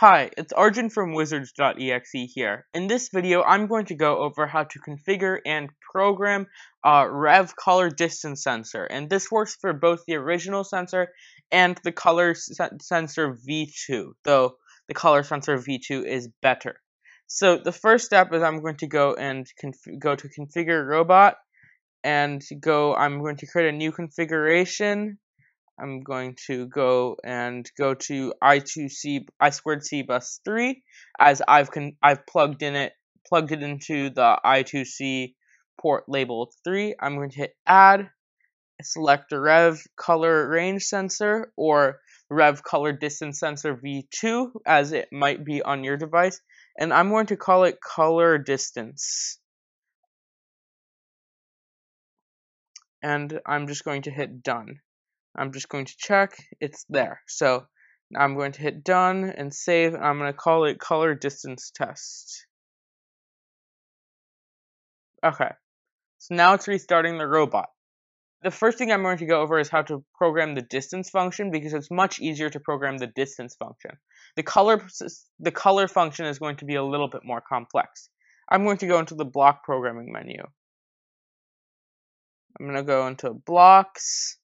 Hi, it's Arjun from Wizards.exe here. In this video, I'm going to go over how to configure and program a Rev color distance sensor. And this works for both the original sensor and the color sensor V2, though the color sensor V2 is better. So the first step is I'm going to go and go to configure robot and go, I'm going to create a new configuration I'm going to go and go to I2C I squared C bus 3 as I've con I've plugged in it plugged it into the I2C port label 3. I'm going to hit add select a rev color range sensor or rev color distance sensor v2 as it might be on your device and I'm going to call it color distance and I'm just going to hit done I'm just going to check, it's there. So I'm going to hit done and save, and I'm going to call it color distance test. Okay, so now it's restarting the robot. The first thing I'm going to go over is how to program the distance function because it's much easier to program the distance function. The color, the color function is going to be a little bit more complex. I'm going to go into the block programming menu. I'm going to go into blocks,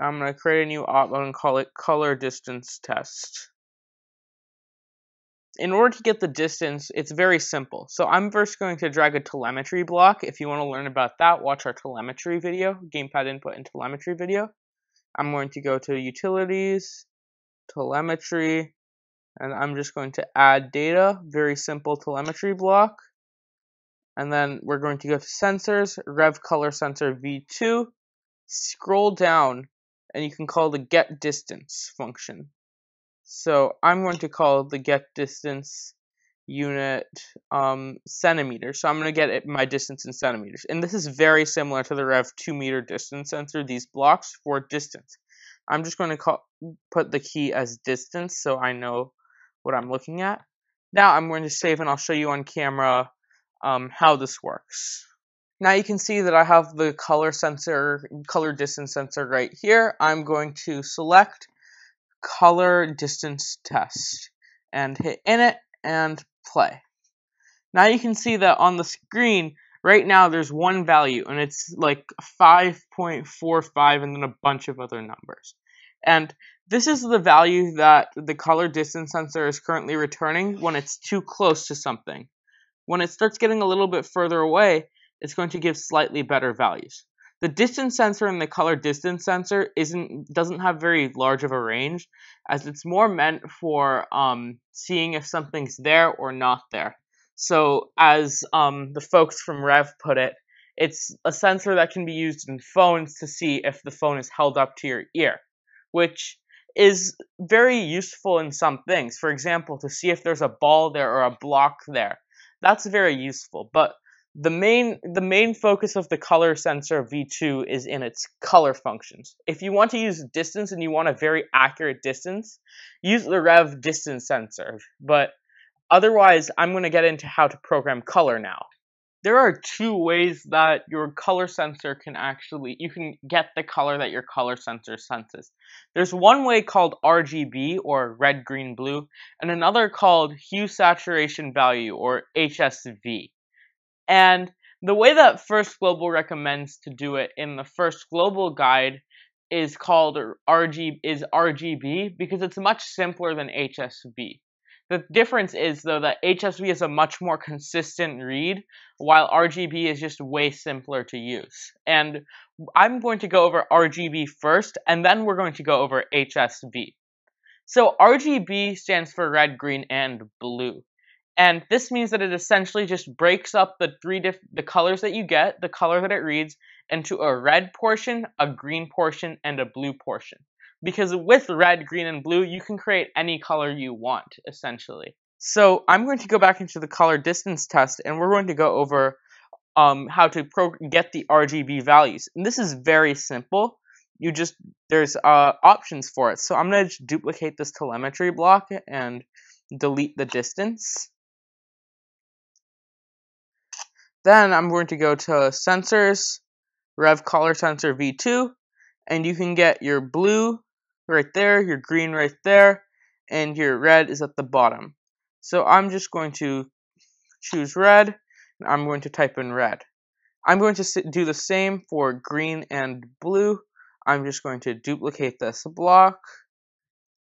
I'm going to create a new option and call it color distance test. In order to get the distance, it's very simple. So I'm first going to drag a telemetry block. If you want to learn about that, watch our telemetry video, gamepad input and telemetry video. I'm going to go to utilities, telemetry, and I'm just going to add data, very simple telemetry block. And then we're going to go to sensors, rev color sensor v2, scroll down and you can call the get distance function. So I'm going to call the get distance unit um, centimeters. So I'm going to get it, my distance in centimeters. And this is very similar to the Rev 2 meter distance sensor, these blocks for distance. I'm just going to call, put the key as distance so I know what I'm looking at. Now I'm going to save and I'll show you on camera um, how this works. Now you can see that I have the color sensor, color distance sensor right here. I'm going to select color distance test and hit init and play. Now you can see that on the screen right now there's one value and it's like 5.45 and then a bunch of other numbers. And this is the value that the color distance sensor is currently returning when it's too close to something. When it starts getting a little bit further away, it's going to give slightly better values. The distance sensor and the color distance sensor isn't doesn't have very large of a range, as it's more meant for um, seeing if something's there or not there. So, as um, the folks from Rev put it, it's a sensor that can be used in phones to see if the phone is held up to your ear, which is very useful in some things. For example, to see if there's a ball there or a block there. That's very useful. But the main the main focus of the color sensor V2 is in its color functions. If you want to use distance and you want a very accurate distance, use the Rev distance sensor. But otherwise, I'm going to get into how to program color now. There are two ways that your color sensor can actually you can get the color that your color sensor senses. There's one way called RGB or red green blue and another called hue saturation value or HSV. And the way that First Global recommends to do it in the First Global guide is called RG is RGB because it's much simpler than HSV. The difference is though that HSV is a much more consistent read while RGB is just way simpler to use. And I'm going to go over RGB first and then we're going to go over HSV. So RGB stands for red, green, and blue. And this means that it essentially just breaks up the three diff- the colors that you get, the color that it reads, into a red portion, a green portion, and a blue portion. Because with red, green, and blue, you can create any color you want, essentially. So I'm going to go back into the color distance test, and we're going to go over um, how to get the RGB values. And this is very simple. You just there's uh, options for it. So I'm going to just duplicate this telemetry block and delete the distance. Then I'm going to go to sensors, rev color sensor V2, and you can get your blue right there, your green right there, and your red is at the bottom. So I'm just going to choose red, and I'm going to type in red. I'm going to do the same for green and blue. I'm just going to duplicate this block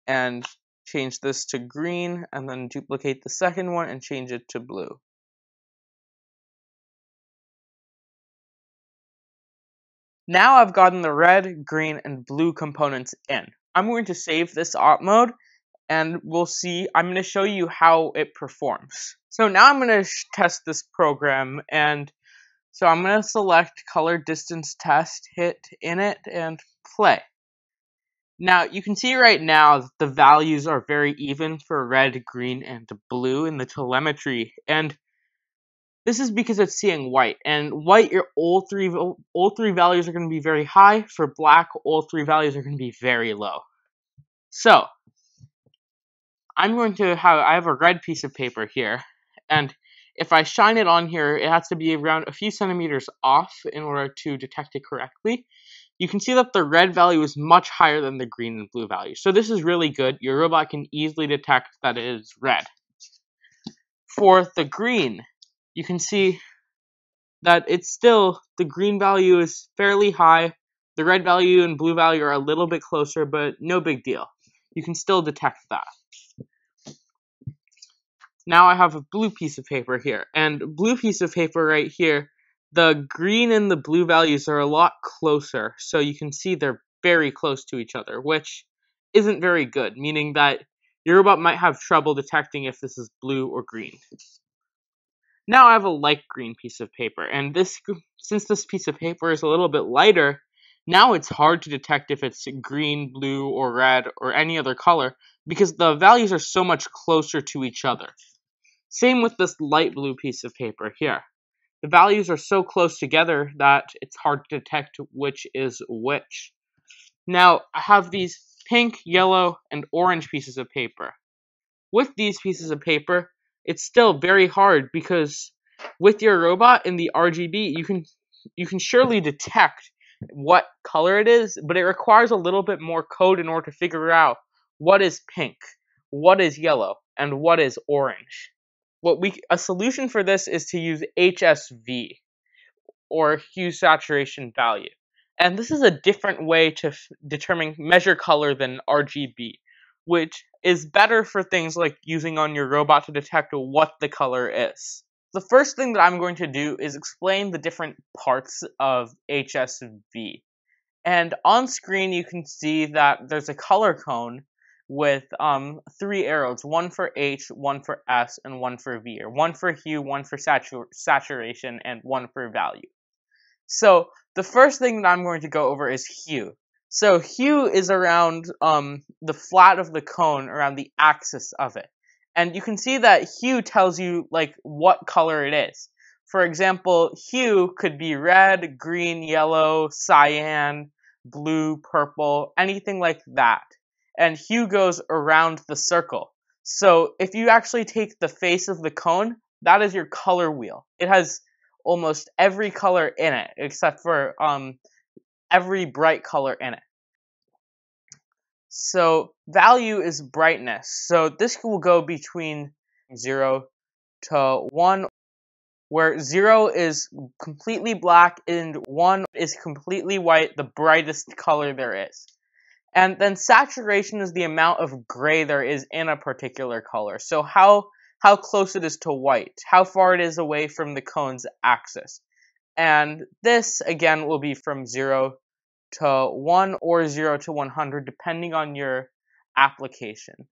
and change this to green and then duplicate the second one and change it to blue. Now I've gotten the red, green, and blue components in. I'm going to save this op mode and we'll see, I'm going to show you how it performs. So now I'm going to test this program and so I'm going to select color distance test, hit init, and play. Now you can see right now that the values are very even for red, green, and blue in the telemetry and this is because it's seeing white, and white, your all three all three values are going to be very high. For black, all three values are going to be very low. So, I'm going to have I have a red piece of paper here, and if I shine it on here, it has to be around a few centimeters off in order to detect it correctly. You can see that the red value is much higher than the green and blue value. So this is really good. Your robot can easily detect that it is red. For the green, you can see that it's still, the green value is fairly high. The red value and blue value are a little bit closer, but no big deal. You can still detect that. Now I have a blue piece of paper here, and blue piece of paper right here, the green and the blue values are a lot closer, so you can see they're very close to each other, which isn't very good, meaning that your robot might have trouble detecting if this is blue or green. Now I have a light green piece of paper, and this since this piece of paper is a little bit lighter, now it's hard to detect if it's green, blue, or red, or any other color, because the values are so much closer to each other. Same with this light blue piece of paper here. The values are so close together that it's hard to detect which is which. Now, I have these pink, yellow, and orange pieces of paper. With these pieces of paper, it's still very hard because with your robot in the RGB, you can you can surely detect what color it is, but it requires a little bit more code in order to figure out what is pink, what is yellow, and what is orange. What we a solution for this is to use HSV or hue saturation value. And this is a different way to determine measure color than RGB which is better for things like using on your robot to detect what the color is. The first thing that I'm going to do is explain the different parts of HSV. And on screen you can see that there's a color cone with um, three arrows, one for H, one for S, and one for V, or one for hue, one for satur saturation, and one for value. So the first thing that I'm going to go over is hue. So hue is around um, the flat of the cone, around the axis of it. And you can see that hue tells you like what color it is. For example, hue could be red, green, yellow, cyan, blue, purple, anything like that. And hue goes around the circle. So if you actually take the face of the cone, that is your color wheel. It has almost every color in it, except for um, every bright color in it. So value is brightness. So this will go between 0 to 1, where 0 is completely black and 1 is completely white, the brightest color there is. And then saturation is the amount of gray there is in a particular color. So how how close it is to white, how far it is away from the cone's axis. And this, again, will be from 0 to 1 or 0 to 100, depending on your application.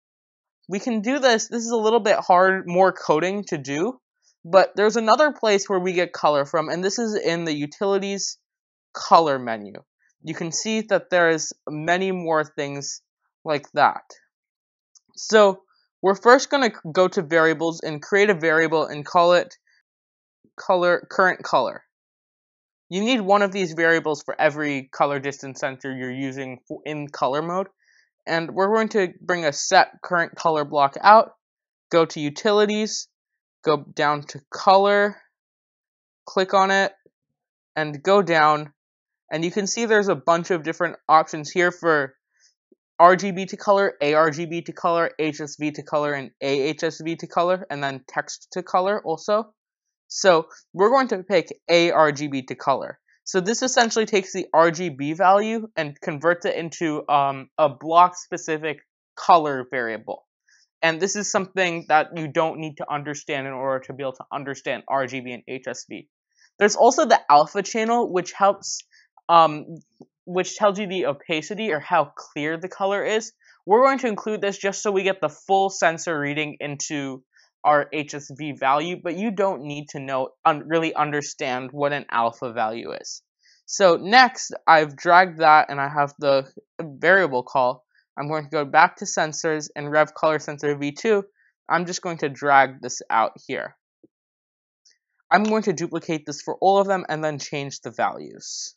We can do this. This is a little bit hard, more coding to do, but there's another place where we get color from, and this is in the Utilities Color menu. You can see that there's many more things like that. So we're first going to go to variables and create a variable and call it color current color. You need one of these variables for every color distance sensor you're using in color mode. And we're going to bring a set current color block out, go to utilities, go down to color, click on it, and go down. And you can see there's a bunch of different options here for RGB to color, ARGB to color, HSV to color, and AHSV to color, and then text to color also. So we're going to pick ARGB to color. So this essentially takes the RGB value and converts it into um, a block-specific color variable. And this is something that you don't need to understand in order to be able to understand RGB and HSV. There's also the alpha channel, which helps, um, which tells you the opacity or how clear the color is. We're going to include this just so we get the full sensor reading into our HSV value, but you don't need to know, un really understand what an alpha value is. So next, I've dragged that and I have the variable call. I'm going to go back to sensors and rev color sensor v2. I'm just going to drag this out here. I'm going to duplicate this for all of them and then change the values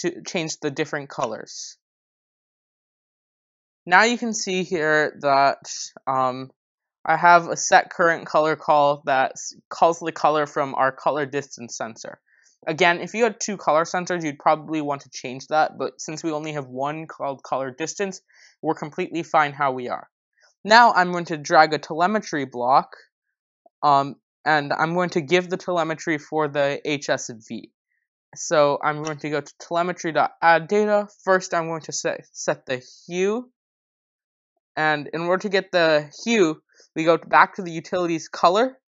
to change the different colors. Now you can see here that um, I have a set current color call that calls the color from our color distance sensor. Again, if you had two color sensors, you'd probably want to change that, but since we only have one called color distance, we're completely fine how we are. Now I'm going to drag a telemetry block, um, and I'm going to give the telemetry for the HSV. So I'm going to go to telemetry.add data. First, I'm going to set, set the hue, and in order to get the hue, we go back to the utilities color.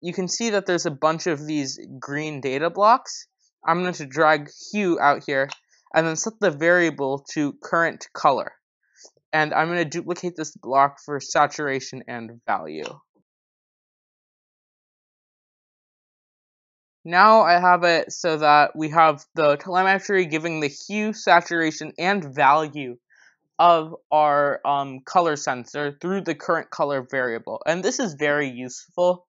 You can see that there's a bunch of these green data blocks. I'm going to drag hue out here and then set the variable to current color. And I'm going to duplicate this block for saturation and value. Now I have it so that we have the telemetry giving the hue, saturation, and value of our um, color sensor through the current color variable. And this is very useful.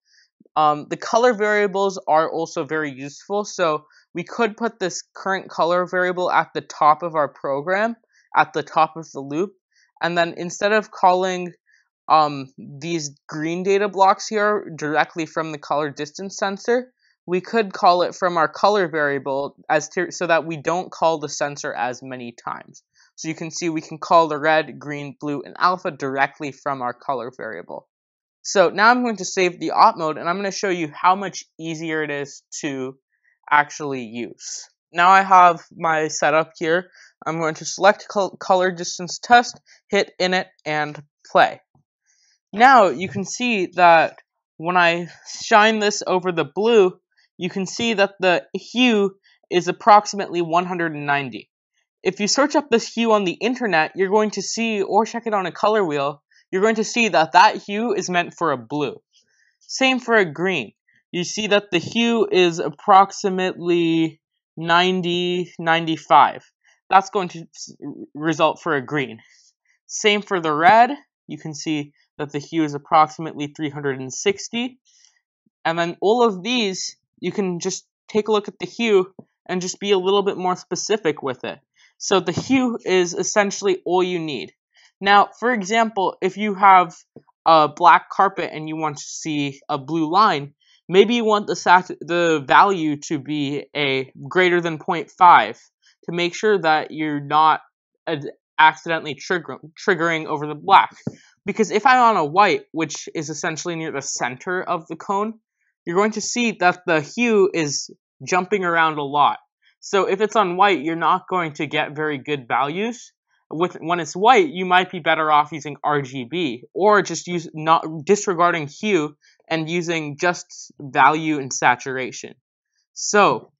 Um, the color variables are also very useful. So we could put this current color variable at the top of our program, at the top of the loop. And then instead of calling um, these green data blocks here directly from the color distance sensor, we could call it from our color variable as to, so that we don't call the sensor as many times. So you can see we can call the red, green, blue, and alpha directly from our color variable. So now I'm going to save the op mode and I'm going to show you how much easier it is to actually use. Now I have my setup here. I'm going to select color distance test, hit init, and play. Now you can see that when I shine this over the blue, you can see that the hue is approximately 190 if you search up this hue on the internet, you're going to see, or check it on a color wheel, you're going to see that that hue is meant for a blue. Same for a green. You see that the hue is approximately 90, 95. That's going to result for a green. Same for the red. You can see that the hue is approximately 360. And then all of these, you can just take a look at the hue and just be a little bit more specific with it. So the hue is essentially all you need. Now, for example, if you have a black carpet and you want to see a blue line, maybe you want the the value to be a greater than 0.5 to make sure that you're not accidentally trigger triggering over the black. Because if I'm on a white, which is essentially near the center of the cone, you're going to see that the hue is jumping around a lot. So if it's on white, you're not going to get very good values. With when it's white, you might be better off using RGB or just use not disregarding hue and using just value and saturation. So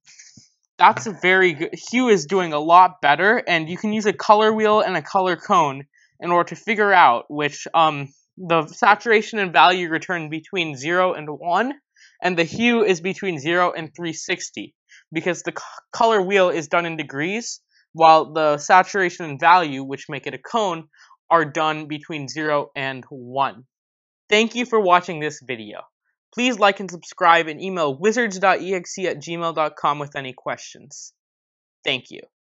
that's a very good. Hue is doing a lot better, and you can use a color wheel and a color cone in order to figure out which um the saturation and value return between 0 and 1, and the hue is between 0 and 360 because the color wheel is done in degrees, while the saturation and value, which make it a cone, are done between 0 and 1. Thank you for watching this video. Please like and subscribe and email wizards.exe at gmail.com with any questions. Thank you.